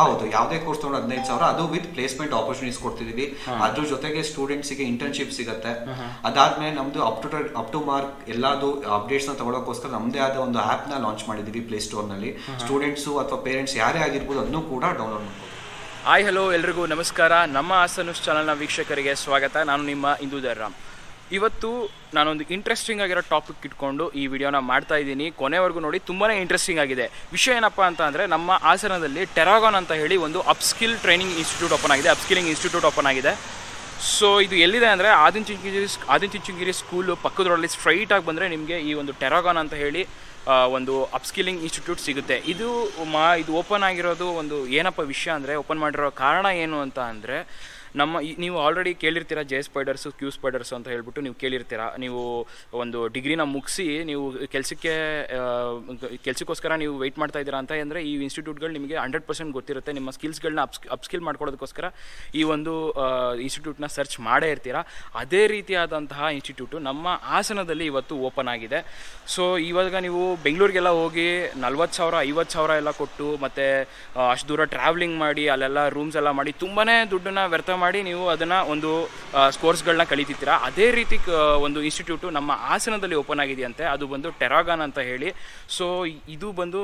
ಹೌದು ಯಾವುದೇ ಕೋರ್ಸ್ ತಗೊಂಡು ಹದಿನೈದು ಸಾವಿರ. ಅದು ವಿತ್ ಪ್ಲೇಸ್ಮೆಂಟ್ ಆಪರ್ಚುನಿಟೀಸ್ ಕೊಡ್ತಿದೀವಿ. ಅದ್ರ ಜೊತೆಗೆ ಸ್ಟೂಡೆಂಟ್ಸ್ಗೆ ಇಂಟರ್ನ್ಶಿಪ್ ಸಿಗುತ್ತೆ. ಅದಾದ್ಮೇಲೆ ನಮ್ದು up to up to mark ಎಲ್ಲಾದು ಅಪ್ಡೇಟ್ಸ್ನ ತಗೊಳಕೋಸ್ಕರ ನಮ್ದೇ ಆದ ಒಂದು ಆಪ್ನ ಲಾಂಚ್ ಮಾಡಿದೀವಿ ಪ್ಲೇ ಸ್ಟೋರ್ನಲ್ಲಿ. ಸ್ಟೂಡೆಂಟ್ಸ್ ಅಥವಾ ಪೇರೆಂಟ್ಸ್ ಯಾರೇ ಆಗಿರ್ಬೋದು ಅದನ್ನು ಕೂಡ ಡೌನ್ಲೋಡ್ ಮಾಡ್ಬೋದು. ಹಾಯ್ ಹಲೋ ಎಲ್ರಿಗೂ ನಮಸ್ಕಾರ. ನಮ್ಮ ಆಸನ್ ನ್ಯೂಸ್ ಚಾನಲ್ನ ವೀಕ್ಷಕರಿಗೆ ಸ್ವಾಗತ. ನಾನು ನಿಮ್ಮ ಇಂದೂಧರ್ ರಾಮ್. ಇವತ್ತು ನಾನೊಂದು ಇಂಟ್ರೆಸ್ಟಿಂಗ್ ಆಗಿರೋ ಟಾಪಿಕ್ ಇಟ್ಕೊಂಡು ಈ ವಿಡಿಯೋನ ಮಾಡ್ತಾ ಇದ್ದೀನಿ. ಕೊನೆವರೆಗೂ ನೋಡಿ ತುಂಬಾ ಇಂಟ್ರೆಸ್ಟಿಂಗ್ ಆಗಿದೆ. ವಿಷಯ ಏನಪ್ಪ ಅಂತ ಅಂದರೆ, ನಮ್ಮ ಆಸನದಲ್ಲಿ ಟೆರಾಗಾನ್ ಅಂತ ಹೇಳಿ ಒಂದು ಅಪ್ಸ್ಕಿಲ್ ಟ್ರೈನಿಂಗ್ ಇನ್ಸ್ಟಿಟ್ಯೂಟ್ ಓಪನ್ ಆಗಿದೆ. ಅಪ್ಸ್ಕಿಲಿಂಗ್ ಇನ್ಸ್ಟಿಟ್ಯೂಟ್ ಓಪನ್ ಆಗಿದೆ. ಸೊ ಇದು ಎಲ್ಲಿದೆ ಅಂದರೆ ಆದಿಚುಂಚನಗಿರಿ ಆದಿಚುಂಚನಗಿರಿ ಸ್ಕೂಲು ಪಕ್ಕದರಲ್ಲಿ ಸ್ಟ್ರೈಟಾಗಿ ಬಂದರೆ ನಿಮಗೆ ಈ ಒಂದು ಟೆರಾಗಾನ್ ಅಂತ ಹೇಳಿ ಒಂದು ಅಪ್ಸ್ಕಿಲಿಂಗ್ ಇನ್ಸ್ಟಿಟ್ಯೂಟ್ ಸಿಗುತ್ತೆ. ಇದು ಮಾ, ಇದು ಓಪನ್ ಆಗಿರೋದು ಒಂದು ಏನಪ್ಪ ವಿಷಯ ಅಂದರೆ ಓಪನ್ ಮಾಡಿರೋ ಕಾರಣ ಏನು ಅಂತ ಅಂದರೆ ನಮ್ಮ ನೀವು ಆಲ್ರೆಡಿ ಕೇಳಿರ್ತೀರ ಜೆ ಸ್ಪೈಡರ್ಸು ಕ್ಯೂ ಸ್ಪೈಡರ್ಸು ಅಂತ ಹೇಳ್ಬಿಟ್ಟು ನೀವು ಕೇಳಿರ್ತೀರ? ನೀವು ಒಂದು ಡಿಗ್ರಿನ ಮುಗಿಸಿ ನೀವು ಕೆಲಸಕ್ಕೆ ಕೆಲಸಕ್ಕೋಸ್ಕರ ನೀವು ವೆಯ್ಟ್ ಮಾಡ್ತಾ ಇದ್ದೀರಾ ಅಂತ ಅಂದರೆ ಈ ಇನ್ಸ್ಟಿಟ್ಯೂಟ್ಗಳು ನಿಮಗೆ ಹಂಡ್ರೆಡ್ ಪರ್ಸೆಂಟ್ ಗೊತ್ತಿರುತ್ತೆ. ನಿಮ್ಮ ಸ್ಕಿಲ್ಸ್ಗಳನ್ನ ಅಪ್ಸ್ ಅಪ್ಸ್ಕಿಲ್ ಮಾಡ್ಕೊಳ್ಳೋದಕ್ಕೋಸ್ಕರ ಈ ಒಂದು ಇನ್ಸ್ಟಿಟ್ಯೂಟ್ನ ಸರ್ಚ್ ಮಾಡೇ ಇರ್ತೀರಾ? ಅದೇ ರೀತಿಯಾದಂತಹ ಇನ್ಸ್ಟಿಟ್ಯೂಟು ನಮ್ಮ ಹಾಸನದಲ್ಲಿ ಇವತ್ತು ಓಪನ್ ಆಗಿದೆ. ಸೊ ಇವಾಗ ನೀವು ಬೆಂಗಳೂರಿಗೆಲ್ಲ ಹೋಗಿ ನಲ್ವತ್ತು ಸಾವಿರ, ಐವತ್ತು ಸಾವಿರ ಎಲ್ಲ ಕೊಟ್ಟು ಮತ್ತು ಅಷ್ಟು ದೂರ ಟ್ರಾವೆಲಿಂಗ್ ಮಾಡಿ, ಅಲ್ಲೆಲ್ಲ ರೂಮ್ಸ್ ಎಲ್ಲ ಮಾಡಿ ತುಂಬಾ ದುಡ್ಡನ್ನ ವ್ಯರ್ಥ ಮಾಡಿ ನೀವು ಅದನ್ನು ಒಂದು ಸ್ಕೋರ್ಸ್ಗಳನ್ನ ಕಲಿತಿರ್ತೀರ ಅದೇ ರೀತಿ ಒಂದು ಇನ್ಸ್ಟಿಟ್ಯೂಟು ನಮ್ಮ ಹಾಸನದಲ್ಲಿ ಓಪನ್ ಆಗಿದೆಯಂತೆ. ಅದು ಬಂದು ಟೆರಾಗಾನ್ ಅಂತ ಹೇಳಿ. ಸೊ ಇದು ಬಂದು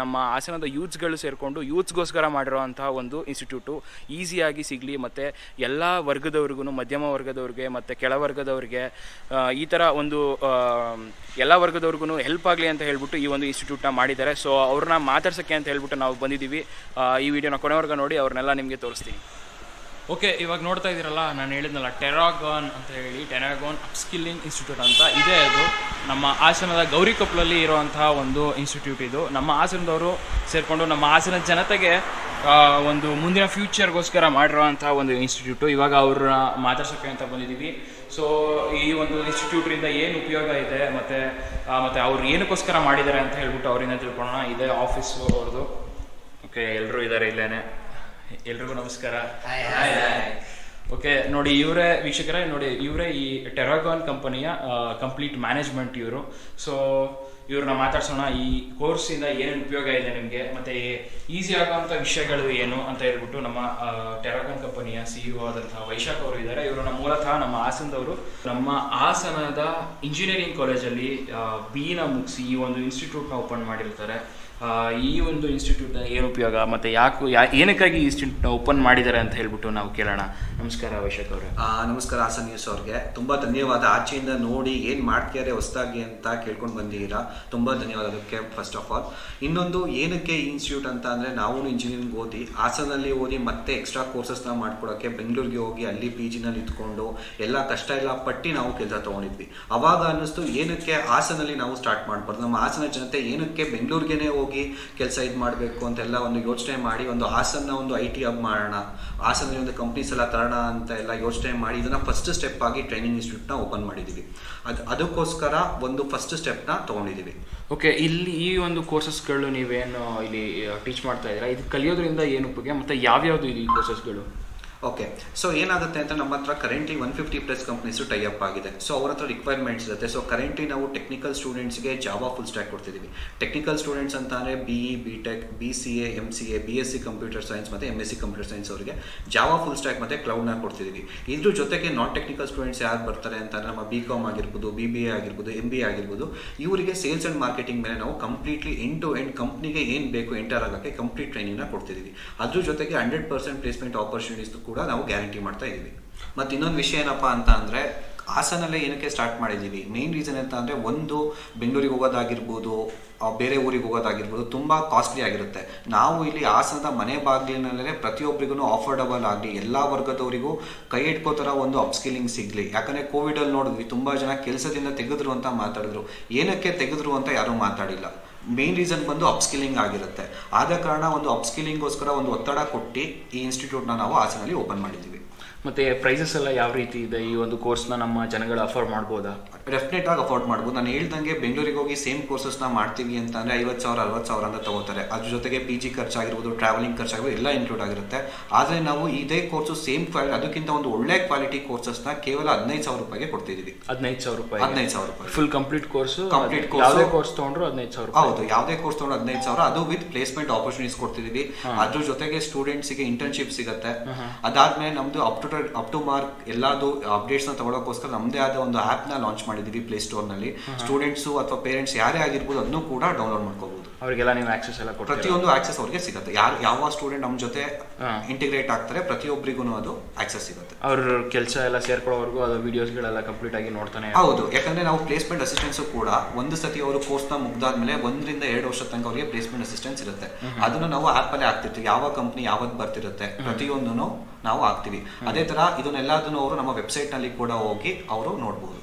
ನಮ್ಮ ಹಾಸನದ ಯೂತ್ಸ್ಗಳು ಸೇರಿಕೊಂಡು ಯೂತ್ಸ್ಗೋಸ್ಕರ ಮಾಡಿರುವಂತಹ ಒಂದು ಇನ್ಸ್ಟಿಟ್ಯೂಟು. ಈಸಿಯಾಗಿ ಸಿಗಲಿ, ಮತ್ತು ಎಲ್ಲ ವರ್ಗದವ್ರಿಗೂ ಮಧ್ಯಮ ವರ್ಗದವ್ರಿಗೆ, ಮತ್ತು ಕೆಳವರ್ಗದವ್ರಿಗೆ ಈ ಥರ ಒಂದು ಎಲ್ಲ ವರ್ಗದವ್ರಿಗೂ ಹೆಲ್ಪ್ ಆಗಲಿ ಅಂತ ಹೇಳ್ಬಿಟ್ಟು ಈ ಒಂದು ಇನ್ಸ್ಟಿಟ್ಯೂಟ್ನ ಮಾಡಿದ್ದಾರೆ. ಸೊ, ಅವ್ರನ್ನ ಮಾತಾಡ್ಸೋಕ್ಕೆ ಅಂತ ಹೇಳ್ಬಿಟ್ಟು ನಾವು ಬಂದಿದ್ದೀವಿ. ಈ ವಿಡಿಯೋನ ಕೊನೆವರೆಗೂ ನೋಡಿ, ಅವ್ರನ್ನೆಲ್ಲ ನಿಮಗೆ ತೋರಿಸ್ತೀನಿ. ಓಕೆ, ಇವಾಗ ನೋಡ್ತಾ ಇದ್ದೀರಲ್ಲ, ನಾನು ಹೇಳಿದ್ನಲ್ಲ ಟೆರಾಗಾನ್ ಅಂತ ಹೇಳಿ ಟೆರಾಗಾನ್ ಅಪ್ಸ್ಕಿಲ್ಲಿಂಗ್ ಇನ್ಸ್ಟಿಟ್ಯೂಟ್ ಅಂತ ಇದೆ ಅದು. ನಮ್ಮ ಹಾಸನದ ಗೌರಿ ಕೊಪ್ಪಲಲ್ಲಿ ಇರುವಂತಹ ಒಂದು ಇನ್ಸ್ಟಿಟ್ಯೂಟ್ ಇದು. ನಮ್ಮ ಹಾಸನದವರು ಸೇರಿಕೊಂಡು ನಮ್ಮ ಹಾಸನ ಜನತೆಗೆ ಒಂದು ಮುಂದಿನ ಫ್ಯೂಚರ್ಗೋಸ್ಕರ ಮಾಡಿರುವಂತಹ ಒಂದು ಇನ್ಸ್ಟಿಟ್ಯೂಟು ಇವಾಗ ಅವ್ರನ್ನ ಮಾತಾಡ್ಸೋಕ್ಕೆ ಅಂತ ಬಂದಿದ್ದೀವಿ. ಸೊ ಈ ಒಂದು ಇನ್ಸ್ಟಿಟ್ಯೂಟ್ರಿಂದ ಏನು ಉಪಯೋಗ ಇದೆ, ಮತ್ತು ಮತ್ತು ಅವ್ರು ಏನಕ್ಕೋಸ್ಕರ ಮಾಡಿದ್ದಾರೆ ಅಂತ ಹೇಳ್ಬಿಟ್ಟು ಅವರಿಂದ ತಿಳ್ಕೊಳ್ಳೋಣ. ಇದೆ ಆಫೀಸು ಅವ್ರದ್ದು. ಓಕೆ ಎಲ್ಲರೂ ಇದ್ದಾರೆ ಇಲ್ಲೇನೆ. ಎಲ್ರಿಗೂ ನಮಸ್ಕಾರ. ಓಕೆ ನೋಡಿ ಇವರೇ ವೀಕ್ಷಕರೇ ನೋಡಿ ಇವರೇ ಈ ಟೆರಾಗಾನ್ ಕಂಪನಿಯ ಕಂಪ್ಲೀಟ್ ಮ್ಯಾನೇಜ್ಮೆಂಟ್ ಇವರು. ಸೊ ಇವ್ರನ್ನ ಮಾತಾಡ್ಸೋಣ. ಈ ಕೋರ್ಸಿಂದ ಏನೇನು ಉಪಯೋಗ ಇದೆ ನಿಮಗೆ ಮತ್ತೆ ಈಸಿ ಆಗುವಂಥ ವಿಷಯಗಳು ಏನು ಅಂತ ಹೇಳ್ಬಿಟ್ಟು ನಮ್ಮ ಟೆರಾಗಾನ್ ಕಂಪನಿಯ ಸಿ ಇಒ ಆದಂತಹ ವೈಶಾಖ್ ಅವರು ಇದ್ದಾರೆ. ಇವರನ್ನ ಮೂಲತಃ ನಮ್ಮ ಹಾಸನದವರು. ನಮ್ಮ ಹಾಸನದ ಇಂಜಿನಿಯರಿಂಗ್ ಕಾಲೇಜಲ್ಲಿ ಬಿನ ಮುಗಿಸಿ ಈ ಒಂದು ಇನ್ಸ್ಟಿಟ್ಯೂಟ್ನ ಓಪನ್ ಮಾಡಿರ್ತಾರೆ. ಈ ಒಂದು ಇನ್ಸ್ಟಿಟ್ಯೂಟ್ ಏನು ಉಪಯೋಗ? ಮತ್ತೆ ಯಾಕೆ ಯಾ, ಏನಕ್ಕಾಗಿ ಇನ್ಸ್ಟಿಟ್ಯೂಟ್ನ ಓಪನ್ ಮಾಡಿದ್ದಾರೆ ಅಂತ ಹೇಳ್ಬಿಟ್ಟು ನಾವು ಕೇಳೋಣ. ನಮಸ್ಕಾರ ಅಭಿಷೇಕ್ ಅವರೇ. ನಮಸ್ಕಾರ, ಹಾಸನ್ ನ್ಯೂಸ್ ಅವ್ರಿಗೆ. ತುಂಬ ಧನ್ಯವಾದ. ಆಚೆಯಿಂದ ನೋಡಿ ಏನು ಮಾಡ್ತಿದ್ದಾರೆ ಹೊಸದಾಗಿ ಅಂತ ಕೇಳ್ಕೊಂಡು ಬಂದಿದ್ದೀರಾ? ತುಂಬ ಧನ್ಯವಾದ ಅದಕ್ಕೆ ಫಸ್ಟ್ ಆಫ್ ಆಲ್ ಇನ್ನೊಂದು, ಏನಕ್ಕೆ ಇನ್ಸ್ಟಿಟ್ಯೂಟ್ ಅಂತ ಅಂದರೆ ನಾವು ಇಂಜಿನಿಯರಿಂಗ್ ಓದಿ, ಹಾಸನಲ್ಲಿ ಓದಿ ಮತ್ತೆ ಎಕ್ಸ್ಟ್ರಾ ಕೋರ್ಸಸ್ನ ಮಾಡ್ಕೊಡೋಕ್ಕೆ ಬೆಂಗಳೂರಿಗೆ ಹೋಗಿ ಅಲ್ಲಿ ಪಿ ಜಿನಲ್ಲಿ ಇದ್ಕೊಂಡು ಎಲ್ಲ ಕಷ್ಟ ಎಲ್ಲ ಪಟ್ಟಿ ನಾವು ಕೆಲಸ ತೊಗೊಂಡಿದ್ವಿ. ಅವಾಗ ಅನ್ನಿಸ್ತು, ಏನಕ್ಕೆ ಹಾಸನಲ್ಲಿ ನಾವು ಸ್ಟಾರ್ಟ್ ಮಾಡಬಾರ್ದು? ನಮ್ಮ ಹಾಸನ ಜನತೆ ಏನಕ್ಕೆ ಬೆಂಗಳೂರಿಗೆ ಹೋಗಿ ಕೆಲಸ ಇದು ಮಾಡಬೇಕು ಅಂತೆಲ್ಲ ಒಂದು ಯೋಚನೆ ಮಾಡಿ ಒಂದು ಹಾಸನ್ನ ಒಂದು ಐ ಟಿ ಹಬ್ ಮಾಡೋಣ ಹಾಸನಲ್ಲಿ ಒಂದು ಕಂಪ್ನೀಸ್ ಎಲ್ಲ ತರೋಣ ಅಂತ ಎಲ್ಲ ಯೋಚನೆ ಮಾಡಿ ಇದನ್ನ ಫಸ್ಟ್ ಸ್ಟೆಪ್ ಆಗಿ ಟ್ರೈನಿಂಗ್ ಇನ್ಸ್ಟಿಟ್ಯೂಟ್ನ ಓಪನ್ ಮಾಡಿದ್ದೀವಿ ಅದು, ಅದಕ್ಕೋಸ್ಕರ ಒಂದು ಫಸ್ಟ್ ಸ್ಟೆಪ್ನ ತೊಗೊಂಡಿದ್ದೀವಿ ಓಕೆ ಇಲ್ಲಿ ಈ ಒಂದು ಕೋರ್ಸಸ್ಗಳು ನೀವೇನು ಇಲ್ಲಿ ಟೀಚ್ ಮಾಡ್ತಾ ಇದ್ದೀರಾ? ಇದು ಕಲಿಯೋದ್ರಿಂದ ಏನು ಉಪಯೋಗ? ಮತ್ತು ಯಾವ್ಯಾವುದು ಈ ಕೋರ್ಸಸ್ಗಳು ಓಕೆ ಸೊ ಏನಾಗುತ್ತೆ ಅಂತ ನಮ್ಮ ಹತ್ರ currently one fifty plus companies tie up ಆಗಿದೆ. ಸೊ ಅವ್ರ ಹತ್ರ ರಿಕ್ವೈರ್ಮೆಂಟ್ಸ್ ಇರುತ್ತೆ. ಸೊ ಕರೆಂಟ್ಲಿ ನಾವು ಟೆಕ್ನಿಕಲ್ ಸ್ಟೂಡೆಂಟ್ಸ್ಗೆ ಜಾವಾ ಫುಲ್ ಸ್ಟ್ಯಾಕ್ ಕೊಡ್ತಿದ್ದೀವಿ ಟೆಕ್ನಿಕಲ್ ಸ್ಟೂಡೆಂಟ್ಸ್ ಅಂತಂದರೆ B E B tech B C A M C A B S C computer science ಮತ್ತು M S C computer science ಅವರಿಗೆ ಜಾವಾ ಫುಲ್ ಸ್ಟ್ಯಾಕ್ ಮತ್ತು ಕ್ಲೌಡ್ನ ಕೊಡ್ತಿದ್ದೀವಿ ಇದ್ರ ಜೊತೆಗೆ ನಾನ್ ಟೆಕ್ನಿಕಲ್ ಸ್ಟೂಡೆಂಟ್ಸ್ ಯಾರು ಬರ್ತಾರೆ ಅಂತಂದ್ರೆ ನಮ್ಮ ಬಿ ಕಾಮ್ ಆಗಿರ್ಬೋದು ಬಿ ಬಿ ಎ ಆಗಿರ್ಬೋದು ಎಂ ಬಿ ಎ ಆಗಿರ್ಬೋದು, ಇವರಿಗೆ ಸೇಲ್ಸ್ ಆ್ಯಂಡ್ ಮಾರ್ಕೆಟಿಂಗ್ ಮೇಲೆ ನಾವು ಕಂಪ್ಲೀಟ್ಲಿ ಎಂಡ್ ಟು ಎಂಡ್ ಕಂಪ್ನಿಗೆ ಏನು ಬೇಕು ಎಂಟರ್ ಆಗೋಕ್ಕೆ ಕಂಪ್ಲೀಟ್ ಟ್ರೈನಿಂಗ್ನ ಕೊಡ್ತಿದ್ದೀವಿ ಅದ್ರ ಜೊತೆಗೆ ಹಂಡ್ರೆಡ್ ಪರ್ಸೆಂಟ್ ಪ್ಲೇಸ್ಮೆಂಟ್ ಆಪರ್ಚುನಿಟೀಸ್ ಕೂಡ ನಾವು ಗ್ಯಾರಂಟಿ ಮಾಡ್ತಾ ಇದ್ದೀವಿ. ಮತ್ತು ಇನ್ನೊಂದು ವಿಷಯ ಏನಪ್ಪ ಅಂತ ಅಂದರೆ, ಹಾಸನಲ್ಲೇ ಏನಕ್ಕೆ ಸ್ಟಾರ್ಟ್ ಮಾಡಿದ್ದೀವಿ? ಮೇನ್ ರೀಸನ್ ಅಂತ ಅಂದರೆ, ಒಂದು, ಬೆಂಗಳೂರಿಗೆ ಹೋಗೋದಾಗಿರ್ಬೋದು ಬೇರೆ ಊರಿಗೆ ಹೋಗೋದಾಗಿರ್ಬೋದು, ತುಂಬ ಕಾಸ್ಟ್ಲಿ ಆಗಿರುತ್ತೆ. ನಾವು ಇಲ್ಲಿ ಹಾಸನದ ಮನೆ ಬಾಗಿಲಿನಲ್ಲೇ ಪ್ರತಿಯೊಬ್ಬರಿಗೂ ಆಫರ್ಡಬಲ್ ಆಗಲಿ, ಎಲ್ಲ ವರ್ಗದವರಿಗೂ ಕೈ ಇಟ್ಕೋ ಥರ ಒಂದು ಅಪ್ಸ್ಕಿಲಿಂಗ್ ಸಿಗಲಿ. ಯಾಕಂದರೆ ಕೋವಿಡಲ್ಲಿ ನೋಡಿದ್ವಿ, ತುಂಬ ಜನ ಕೆಲಸದಿಂದ ತೆಗೆದ್ರು ಅಂತ ಮಾತಾಡಿದ್ರು. ಏನಕ್ಕೆ ತೆಗೆದ್ರು ಅಂತ ಯಾರೂ ಮಾತಾಡಿಲ್ಲ. ಮೇನ್ ರೀಸನ್ ಬಂದು ಅಪ್ಸ್ಕಿಲಿಂಗ್ ಆಗಿರುತ್ತೆ. ಆದ ಕಾರಣ ಒಂದು ಅಪ್ಸ್ಕಿಲಿಂಗ್ಗೋಸ್ಕರ ಒಂದು ಒತ್ತಡ ಕೊಟ್ಟು ಈ ಇನ್ಸ್ಟಿಟ್ಯೂಟ್ನ ನಾವು ಹಾಸನಲ್ಲಿ ಓಪನ್ ಮಾಡಿದ್ದೀವಿ. ಮತ್ತು ಪ್ರೈಸಸ್ ಎಲ್ಲ ಯಾವ ರೀತಿ ಇದೆ ಈ ಒಂದು ಕೋರ್ಸ್ನ ನಮ್ಮ ಜನಗಳು ಅಫೋರ್ಡ್ ಮಾಡ್ಬೋದಾ? ಡೆಫಿನೆಟ್ ಆಗಿ ಅಫೋರ್ಡ್ ಮಾಡ್ಬೋದು. ನಾನು ಹೇಳ್ದಂಗೆ ಬೆಂಗಳೂರಿಗೆ ಹೋಗಿ ಸೇಮ್ ಕೋರ್ಸಸ್ನ ಮಾಡ್ತೀವಿ ಅಂತಂದ್ರೆ ಐವತ್ತು ಸಾವಿರ ಅರವತ್ತು ಸಾವಿರ ಅಂತ ತಗೋತಾರೆ. ಅದ್ರ ಜೊತೆಗೆ ಪಿ ಜಿ ಖರ್ಚಾಗಿರ್ಬೋದು ಟ್ರಾವೆಲಿಂಗ್ ಖರ್ಚಾಗಿರ್ಬೋದು ಎಲ್ಲ ಇನ್ಕ್ಲೂಡ್ ಆಗಿರುತ್ತೆ. ಆದರೆ ನಾವು ಇದೇ ಕೋರ್ಸು ಸೇಮ್ ಕ್ವಾಲಿಟಿ ಅದಕ್ಕಿಂತ ಒಂದು ಒಳ್ಳೆ ಕ್ವಾಲಿಟಿ ಕೋರ್ಸಸ್ನ ಕೇವಲ ಹದಿನೈದು ಸಾವಿರ ರೂಪಾಯಿಗೆ ಕೊಡ್ತಿದ್ದೀವಿ ಹದಿನೈದು ಸಾವಿರ ರೂಪಾಯಿ. ಹದಿನೈದು ಸಾವಿರ ರೂಪಾಯಿ. Full complete course complete course ಯಾವುದೇ ಕೋರ್ಸ್ ತೊಗೊಂಡ್ರು ಹದಿನೈದು ಸಾವಿರ ರೂಪಾಯಿ. ಹೌದು ಯಾವುದೇ ಕೋರ್ಸ್ ತೊಗೊಂಡು ಹದಿನೈದು ಸಾವಿರ. ಅದು ವಿತ್ ಪ್ಲೇಸ್ಮೆಂಟ್ ಆಪರ್ಚುನಿಟೀಸ್ ಕೊಡ್ತಿದೀವಿ. ಅದ್ರ ಜೊತೆಗೆ ಸ್ಟೂಡೆಂಟ್ಸ್ಗೆ ಇಂಟರ್ನ್ಶಿಪ್ ಸಿಗುತ್ತೆ. ಅದಾದ್ಮೇಲೆ ನಮ್ದು up to up to mark ಎಲ್ಲಾದು ಅಪ್ಡೇಟ್ಸ್ನ ತಗೊಳಕೋಸ್ಕರ ನಮ್ದೇ ಆದ ಒಂದು ಆಪ್ನ ಲಾಂಚ್ ಮಾಡಿದೀವಿ ಪ್ಲೇ ಸ್ಟೋರ್ನಲ್ಲಿ. ಸ್ಟೂಡೆಂಟ್ಸ್ ಅಥವಾ ಪೇರೆಂಟ್ಸ್ ಯಾರೇ ಆಗಿರ್ಬೋದು ಅದನ್ನು ಕೂಡ ಡೌನ್ಲೋಡ್ ಮಾಡ್ಕೋಬಹುದು ಅವರಿಗೆಲ್ಲ ನೀವು ಆಕ್ಸೆಸ್ ಎಲ್ಲ ಕೊಡ್ತೀರಾ? ಪ್ರತಿಯೊಂದು ಆಕ್ಸೆಸ್ ಅವರಿಗೆ ಸಿಗುತ್ತೆ. ಯಾರು ಯಾವ ಸ್ಟೂಡೆಂಟ್ ನಮ್ಮ ಜೊತೆ. ಇಂಟಿಗ್ರೇಟ್ ಆಗ್ತಾರೆ ಪ್ರತಿಯೊಬ್ಬರಿಗೂ ಅದು ಆಕ್ಸೆಸ್ ಸಿಗುತ್ತೆ. ಅವ್ರ ಕೆಲಸ ಎಲ್ಲ ಸೇರ್ಕೊಳ್ಳೋವರೆಗೂ ಅದು ವಿಡಿಯೋಸ್ಗಳೆಲ್ಲ ಕಂಪ್ಲೀಟ್ ಆಗಿ ನೋಡ್ತಾನೆ ಹೌದು. ಯಾಕಂದ್ರೆ ನಾವು ಪ್ಲೇಸ್ಮೆಂಟ್ ಅಸಿಸ್ಟೆನ್ಸ್ ಕೂಡ ಒಂದು ಸತಿ ಅವರು ಕೋರ್ಸ್ನ ಮುಗ್ದಾದ್ಮೇಲೆ ಒಂದರಿಂದ ಎರಡು ವರ್ಷ ತನಕ ಅವರಿಗೆ ಪ್ಲೇಸ್ಮೆಂಟ್ ಅಸಿಸ್ಟೆನ್ಸ್ ಇರುತ್ತೆ. ಅದನ್ನು ನಾವು ಆಪ್ ಅಲ್ಲೇ ಆಗ್ತಿರ್ತೀವಿ ಯಾವ ಕಂಪ್ನಿ ಯಾವಾಗ ಬರ್ತಿರುತ್ತೆ ಪ್ರತಿಯೊಂದನ್ನು ನಾವು ಹಾಕ್ತಿವಿ. ಅದೇ ತರ ಇದನ್ನೆಲ್ಲದನ್ನು ಅವರು ನಮ್ಮ ವೆಬ್ಸೈಟ್ನಲ್ಲಿ ಕೂಡ ಹೋಗಿ ಅವರು ನೋಡಬಹುದು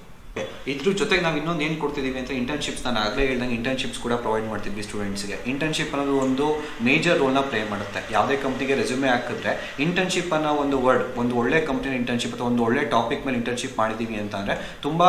ಇದ್ರ ಜೊತೆಗೆ ನಾವು ಇನ್ನೊಂದು ಏನು ಕೊಡ್ತಿದ್ದೀವಿ ಅಂತ ಇಂಟರ್ನ್ಶಿಪ್ಸ್ ನಾನು ಆಗಲೇ ಹೇಳ್ದಂಗೆ ಇಂಟರ್ನ್ಶಿಪ್ಸ್ ಕೂಡ ಪ್ರೊವೈಡ್ ಮಾಡ್ತಿದ್ವಿ ಸ್ಟೂಡೆಂಟ್ಸ್ಗೆ ಇಂಟರ್ನ್ಶಿಪ್ ಅನ್ನೋದು ಒಂದು ಮೇಜರ್ ರೋಲ್ನ ಪ್ಲೇ ಮಾಡುತ್ತೆ. ಯಾವುದೇ ಕಂಪ್ನಿಗೆ ರೆಸ್ಯೂಮೆ ಹಾಕಿದ್ರೆ ಇಂಟರ್ನ್ಶಿಪ್ ಅನ್ನೋ ಒಂದು ವರ್ಡ್ ಒಂದು ಒಳ್ಳೆ ಕಂಪ್ನಿ ಇಂಟರ್ನ್ಶಿಪ್ ಅಥವಾ ಒಂದು ಒಳ್ಳೆ ಟಾಪಿಕ್ ಮೇಲೆ ಇಂಟರ್ನ್ಶಿಪ್ ಮಾಡಿದ್ದೀವಿ ಅಂತ ಅಂದರೆ ತುಂಬ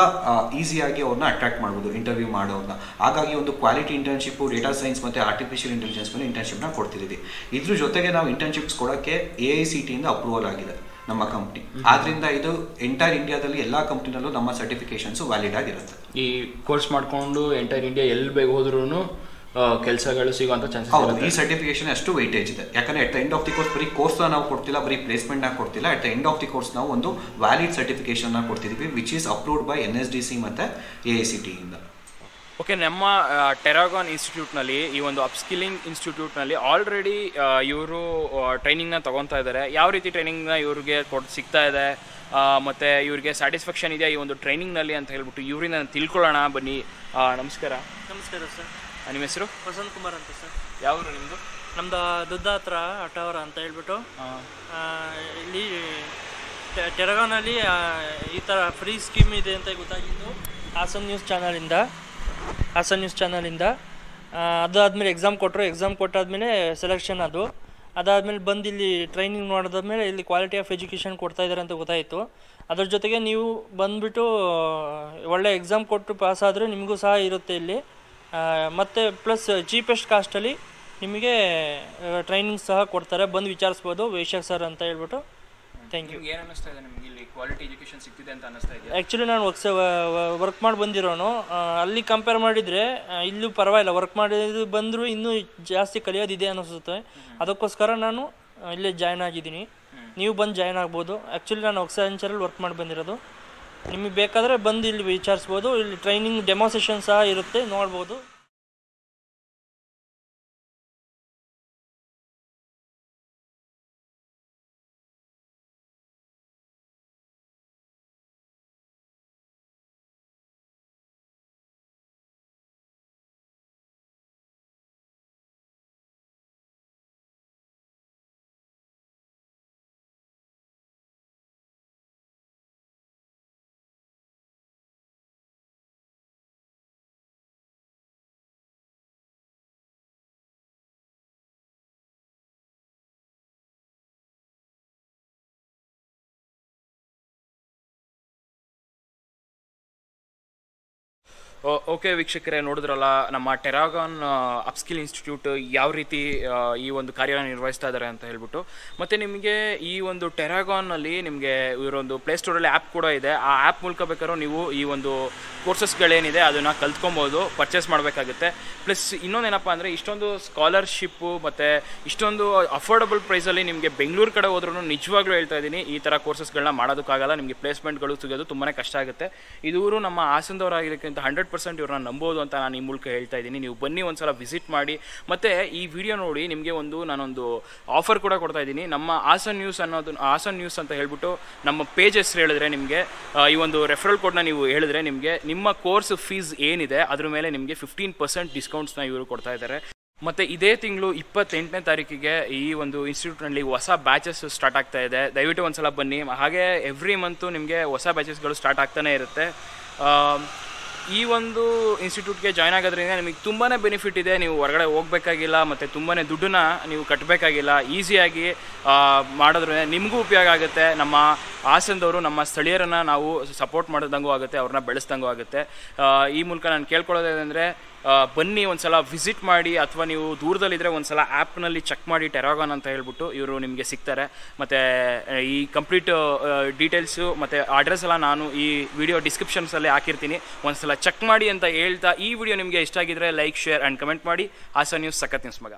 ಈಸಿಯಾಗಿ ಅವ್ರನ್ನ ಅಟ್ರಾಕ್ಟ್ ಮಾಡ್ಬೋದು ಇಂಟರ್ವ್ಯೂ ಮಾಡೋರ್ನ. ಹಾಗಾಗಿ ಒಂದು ಕ್ವಾಲಿಟಿ ಇಂಟರ್ನ್ಶಿಪ್ ಡೇಟಾ ಸೈನ್ಸ್ ಮತ್ತು ಆರ್ಟಿಫಿಷಿಯಲ್ ಇಂಟೆಲಿಜೆನ್ಸ್ ಮೇಲೆ ಇಂಟರ್ನ್ಶಿಪ್ನ ಕೊಡ್ತಿದ್ದೀವಿ ಇದ್ರ ಜೊತೆಗೆ ನಾವು ಇಂಟರ್ನ್ಶಿಪ್ಸ್ ಕೊಡೋಕ್ಕೆ ಎ ಐ ಸಿ ಟಿಯಿಂದ ಅಪ್ರೂವಲ್ ಆಗಿದೆ. ನಮ್ಮ ಕಂಪ್ನಿ ಆದ್ರಿಂದ ಇದು ಎಂಟೈರ್ ಇಂಡಿಯಾದಲ್ಲಿ ಎಲ್ಲಾ ಕಂಪ್ನಿನಲ್ಲೂ ನಮ್ಮ ಸರ್ಟಿಫಿಕೇಶನ್ಸ್ ವ್ಯಾಲಿಡ್ ಆಗಿರುತ್ತೆ. ಈ ಕೋರ್ಸ್ ಮಾಡ್ಕೊಂಡು ಎಂಟೈರ್ ಇಂಡಿಯಾ ಎಲ್ಲಿ ಬೇಗ ಹೋದ್ರೂ ಕೆಲಸಗಳು ಸಿಗುವಂತ ಚಾನ್ಸಸ್ ಹೌದು ಈ ಸರ್ಟಿಫಿಕೇಶನ್ ಅಷ್ಟು ವೈಟೇಜ್ ಇದೆ. ಯಾಕಂದ್ರೆ at the end of the course ಬರೀ ಕೋರ್ಸ್ ನಾವು ಕೊಡ್ತಿಲ್ಲ ಬರೀ ಪ್ಲೇಸ್ಮೆಂಟ್ ನಾವು ಕೊಡ್ತಿಲ್ಲ. At the end of the course ನಾವು ಒಂದು ವ್ಯಾಲಿಡ್ ಸರ್ಟಿಫಿಕೇಶನ್ ಕೊಡ್ತಿದ್ದೀವಿ ಕೊಡ್ತಿದೀವಿ which is approved by N S D C ಮತ್ತೆ ಎ ಐ ಸಿ ಟಿ ಇಂದ. ಓಕೆ ನಮ್ಮ ಟೆರಾಗಾನ್ ಇನ್ಸ್ಟಿಟ್ಯೂಟ್ನಲ್ಲಿ ಈ ಒಂದು ಅಪ್ಸ್ಕಿಲ್ಲಿಂಗ್ ಇನ್ಸ್ಟಿಟ್ಯೂಟ್ನಲ್ಲಿ ಆಲ್ರೆಡಿ ಇವರು ಟ್ರೈನಿಂಗ್ನ ತೊಗೊತಾ ಇದ್ದಾರೆ ಯಾವ ರೀತಿ ಟ್ರೈನಿಂಗ್ನ ಇವ್ರಿಗೆ ಕೊಟ್ಟು ಸಿಗ್ತಾ ಇದೆ? ಮತ್ತು ಇವ್ರಿಗೆ ಸ್ಯಾಟಿಸ್ಫ್ಯಾಕ್ಷನ್ ಇದೆಯಾ ಈ ಒಂದು ಟ್ರೈನಿಂಗ್ನಲ್ಲಿ ಅಂತ ಹೇಳ್ಬಿಟ್ಟು ಇವರಿಂದ ತಿಳ್ಕೊಳ್ಳೋಣ. ಬನ್ನಿ. ನಮಸ್ಕಾರ. ನಮಸ್ಕಾರ ಸರ್. ನಿಮ್ಮ ಹೆಸರು? ವಸಂತ್ ಕುಮಾರ್ ಅಂತ ಸರ್. ಯಾವ ನಿಮ್ಮದು ನಮ್ದು? ದುದ್ದಾತ್ರ ಹತ್ರ ಅಟಾವರ ಅಂತ ಹೇಳ್ಬಿಟ್ಟು ಇಲ್ಲಿ ಟೆ- ಟೆರಗಾನಲ್ಲಿ ಈ ಥರ ಫ್ರೀ ಸ್ಕೀಮ್ ಇದೆ ಅಂತ ಗೊತ್ತಾಗಿದ್ದು ಹಾಸನ್ ನ್ಯೂಸ್ ಚಾನಲಿಂದ ಹಾಸನ್ ನ್ಯೂಸ್ ಚಾನಲಿಂದ. ಅದಾದಮೇಲೆ ಎಕ್ಸಾಮ್ ಕೊಟ್ಟರು ಎಕ್ಸಾಮ್ ಕೊಟ್ಟಾದ್ಮೇಲೆ ಸೆಲೆಕ್ಷನ್ ಅದು. ಅದಾದಮೇಲೆ ಬಂದು ಇಲ್ಲಿ ಟ್ರೈನಿಂಗ್ ಮಾಡಿದಾದ್ಮೇಲೆ ಇಲ್ಲಿ ಕ್ವಾಲಿಟಿ ಆಫ್ ಎಜುಕೇಷನ್ ಕೊಡ್ತಾ ಇದ್ದಾರೆ ಅಂತ ಗೊತ್ತಾಯಿತು. ಅದ್ರ ಜೊತೆಗೆ ನೀವು ಬಂದುಬಿಟ್ಟು, ಒಳ್ಳೆ ಎಕ್ಸಾಮ್ ಕೊಟ್ಟು ಪಾಸ್ ನಿಮಗೂ ಸಹ ಇರುತ್ತೆ ಇಲ್ಲಿ. ಮತ್ತು ಮತ್ತೆ ಪ್ಲಸ್ ಚೀಪೆಸ್ಟ್ ಕಾಸ್ಟಲ್ಲಿ ನಿಮಗೆ ಟ್ರೈನಿಂಗ್ ಸಹ ಕೊಡ್ತಾರೆ. ಬಂದು ವಿಚಾರಿಸ್ಬೋದು ವೈಶಾಖ್ ಸರ್ ಅಂತ ಹೇಳ್ಬಿಟ್ಟು. ಥ್ಯಾಂಕ್ ಯು ಏನು ಅನ್ನಿಸ್ತಾ ಇದೆ ನಿಮ್ಗೆ? ಇಲ್ಲಿ ಕ್ವಾಲಿಟಿ ಸಿಗ್ತಿದೆ ಅಂತ ಅನ್ನಿಸ್ತಾ ಇದೆ ಆ್ಯಕ್ಚುಲಿ ನಾನು ವರ್ಕ್ಸ್ ವರ್ಕ್ ಮಾಡಿ ಬಂದಿರೋನು. ಅಲ್ಲಿ ಕಂಪೇರ್ ಮಾಡಿದರೆ ಇಲ್ಲೂ ಪರವಾಗಿಲ್ಲ. ವರ್ಕ್ ಮಾಡಿದ್ದು ಬಂದರೂ ಇನ್ನೂ ಜಾಸ್ತಿ ಕಲಿಯೋದಿದೆ ಅನ್ನಿಸುತ್ತೆ. ಅದಕ್ಕೋಸ್ಕರ ನಾನು ಇಲ್ಲೇ ಜಾಯ್ನ್ ಆಗಿದ್ದೀನಿ. ನೀವು ಬಂದು ಜಾಯ್ನ್ ಆಗ್ಬೋದು. ಆ್ಯಕ್ಚುಲಿ ನಾನು ವರ್ಕ್ಸೆಂಚರಲ್ಲಿ ವರ್ಕ್ ಮಾಡಿ ಬಂದಿರೋದು. ನಿಮಗೆ ಬೇಕಾದರೆ ಬಂದು ಇಲ್ಲಿ ವಿಚಾರಿಸ್ಬೋದು. ಇಲ್ಲಿ ಟ್ರೈನಿಂಗ್ ಡೆಮೋಸೇಷನ್ ಸಹ ಇರುತ್ತೆ. ನೋಡ್ಬೋದು. ಓಕೆ ವೀಕ್ಷಕರೇ, ನೋಡಿದ್ರಲ್ಲ, ನಮ್ಮ ಟೆರಾಗಾನ್ ಅಪ್ಸ್ಕಿಲ್ ಇನ್ಸ್ಟಿಟ್ಯೂಟ್ ಯಾವ ರೀತಿ ಈ ಒಂದು ಕಾರ್ಯವನ್ನು ನಿರ್ವಹಿಸ್ತಾ ಇದ್ದಾರೆ ಅಂತ ಹೇಳ್ಬಿಟ್ಟು. ಮತ್ತು ನಿಮಗೆ ಈ ಒಂದು ಟೆರಾಗಾನ್ನಲ್ಲಿ ನಿಮಗೆ ಇವರೊಂದು ಪ್ಲೇಸ್ಟೋರಲ್ಲಿ ಆ್ಯಪ್ ಕೂಡ ಇದೆ. ಆ ಆ್ಯಪ್ ಮೂಲಕ ಬೇಕಾದ್ರೂ ನೀವು ಈ ಒಂದು ಕೋರ್ಸಸ್ಗಳೇನಿದೆ ಅದನ್ನು ಕಲ್ತ್ಕೊಬೋದು ಪರ್ಚೇಸ್ ಮಾಡಬೇಕಾಗುತ್ತೆ. ಪ್ಲಸ್ ಇನ್ನೊಂದು ಏನಪ್ಪ ಅಂದರೆ, ಇಷ್ಟೊಂದು ಸ್ಕಾಲರ್ಶಿಪ್ಪು ಮತ್ತು ಇಷ್ಟೊಂದು ಅಫೋರ್ಡಬಲ್ ಪ್ರೈಸಲ್ಲಿ ನಿಮಗೆ ಬೆಂಗಳೂರು ಕಡೆ ಹೋದ್ರೂ ನಿಜವಾಗ್ಲೂ ಹೇಳ್ತಾ ಇದ್ದೀನಿ, ಈ ಥರ ಕೋರ್ಸಸ್ಗಳನ್ನ ಮಾಡೋದಕ್ಕಾಗಲ್ಲ. ನಿಮಗೆ ಪ್ಲೇಸ್ಮೆಂಟ್ಗಳು ಸಿಗೋದು ತುಂಬಾ ಕಷ್ಟ ಆಗುತ್ತೆ. ಇದೂರು ನಮ್ಮ ಹಾಸನದವರಾಗಿರೋಕ್ಕಿಂತ ಹಂಡ್ರೆಡ್ ಪರ್ಸೆಂಟ್ ಇವ್ರನ್ನ ನಂಬೋದು ಅಂತ ನಾನು ಈ ಮೂಲಕ ಹೇಳ್ತಾ ಇದ್ದೀನಿ. ನೀವು ಬನ್ನಿ ಒಂದ್ಸಲ ವಿಸಿಟ್ ಮಾಡಿ. ಮತ್ತು ಈ ವಿಡಿಯೋ ನೋಡಿ ನಿಮಗೆ ಒಂದು ನಾನೊಂದು ಆಫರ್ ಕೂಡ ಕೊಡ್ತಾ ಇದ್ದೀನಿ. ನಮ್ಮ ಹಾಸನ್ ನ್ಯೂಸ್ ಅನ್ನೋದು, ಹಾಸನ್ ನ್ಯೂಸ್ ಅಂತ ಹೇಳ್ಬಿಟ್ಟು ನಮ್ಮ ಪೇಜ್ ಹೆಸರು ಹೇಳಿದ್ರೆ ನಿಮಗೆ ಈ ಒಂದು ರೆಫರಲ್ ಕೋಡ್ನ ನೀವು ಹೇಳಿದ್ರೆ ನಿಮಗೆ ನಿಮ್ಮ ಕೋರ್ಸ್ ಫೀಸ್ ಏನಿದೆ ಅದ್ರ ಮೇಲೆ ನಿಮಗೆ ಫಿಫ್ಟೀನ್ ಪರ್ಸೆಂಟ್ ಡಿಸ್ಕೌಂಟ್ಸ್ನ ಇವರು ಕೊಡ್ತಾ ಇದ್ದಾರೆ. ಮತ್ತು ಇದೇ ತಿಂಗಳು ಇಪ್ಪತ್ತೆಂಟನೇ ತಾರೀಕಿಗೆ ಈ ಒಂದು ಇನ್ಸ್ಟಿಟ್ಯೂಟ್ನಲ್ಲಿ ಹೊಸ ಬ್ಯಾಚಸ್ ಸ್ಟಾರ್ಟ್ ಆಗ್ತಾ ಇದೆ. ದಯವಿಟ್ಟು ಒಂದ್ಸಲ ಬನ್ನಿ. ಹಾಗೆ ಎವ್ರಿ ಮಂತು ನಿಮಗೆ ಹೊಸ ಬ್ಯಾಚಸ್ಗಳು ಸ್ಟಾರ್ಟ್ ಆಗ್ತಾನೆ ಇರುತ್ತೆ. ಈ ಒಂದು ಇನ್ಸ್ಟಿಟ್ಯೂಟ್ಗೆ ಜಾಯ್ನ್ ಆಗೋದ್ರಿಂದ ನಿಮಗೆ ತುಂಬಾ ಬೆನಿಫಿಟ್ ಇದೆ. ನೀವು ಹೊರಗಡೆ ಹೋಗಬೇಕಾಗಿಲ್ಲ, ಮತ್ತು ತುಂಬಾ ದುಡ್ಡನ್ನ ನೀವು ಕಟ್ಟಬೇಕಾಗಿಲ್ಲ ಈಸಿಯಾಗಿ ಮಾಡೋದ್ರಿಂದ ನಿಮಗೂ ಉಪಯೋಗ ಆಗುತ್ತೆ. ನಮ್ಮ ಹಾಸನದವರು ನಮ್ಮ ಸ್ಥಳೀಯರನ್ನು ನಾವು ಸಪೋರ್ಟ್ ಮಾಡಿದಂಗೂ ಆಗುತ್ತೆ, ಅವ್ರನ್ನ ಬೆಳೆಸ್ದಂಗೂ ಆಗುತ್ತೆ. ಈ ಮೂಲಕ ನಾನು ಕೇಳ್ಕೊಳ್ಳೋದೇನೆಂದರೆ ಬನ್ನಿ ಒಂದ್ಸಲ ವಿಸಿಟ್ ಮಾಡಿ ಅಥವಾ ನೀವು ದೂರದಲ್ಲಿದ್ದರೆ ಒಂದ್ಸಲ ಆ್ಯಪ್ನಲ್ಲಿ ಚೆಕ್ ಮಾಡಿ ಟೆರಾಗಾನ್ ಅಂತ ಹೇಳ್ಬಿಟ್ಟು ಇವರು ನಿಮಗೆ ಸಿಗ್ತಾರೆ. ಮತ್ತು, ಈ ಕಂಪ್ಲೀಟ್ ಡೀಟೇಲ್ಸು ಮತ್ತು ಅಡ್ರೆಸ್ ಎಲ್ಲ ನಾನು ಈ ವಿಡಿಯೋ ಡಿಸ್ಕ್ರಿಪ್ಷನ್ಸಲ್ಲಿ ಹಾಕಿರ್ತೀನಿ. ಒಂದ್ಸಲ ಚೆಕ್ ಮಾಡಿ ಅಂತ ಹೇಳ್ತಾ ಈ ವಿಡಿಯೋ ನಿಮಗೆ ಇಷ್ಟ ಆಗಿದ್ರೆ ಲೈಕ್ ಶೇರ್ ಆ್ಯಂಡ್ ಕಮೆಂಟ್ ಮಾಡಿ. ಹಾಸನ್ ನ್ಯೂಸ್ ಸಖತ್ ನ್ಯೂಸ್ ಮಗ.